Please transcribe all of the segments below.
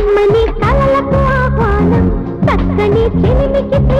కమ్మని కలలకు ఆహ్వానం. చక్కని చెలిమికి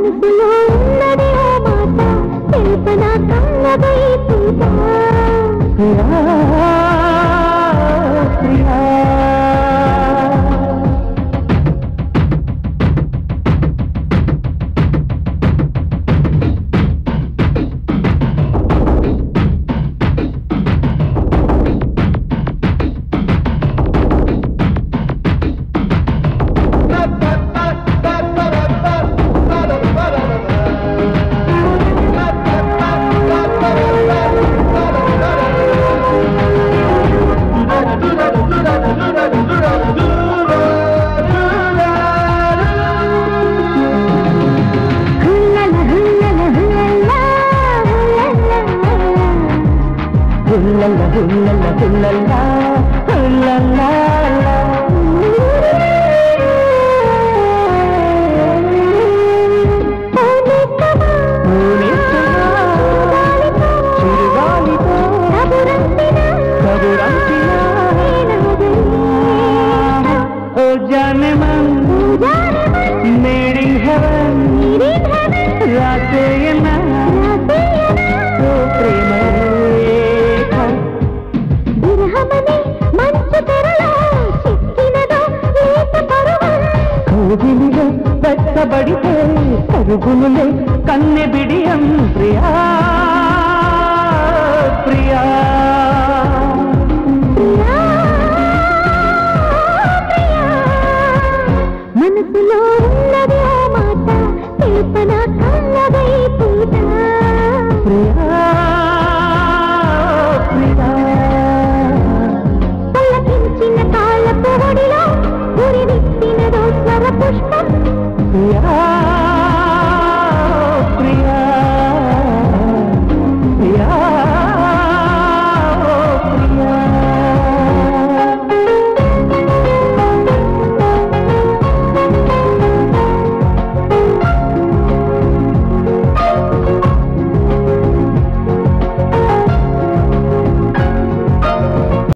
మనసులో ఉన్నది ఓ మాట. తెలుపనా కళ్ళ వైపుగా. ఉల్లల్లా ఉల్లల్లా ఉల్లల్లా ಕರುಗಿಲಿಗೆ ಬೆಟ್ಟಬಡಿದೆ ಕರುಗುಲುಲೆ ಕನ್ನೆ ಬಿಡಿಯಂ ಪ್ರಿಯಾ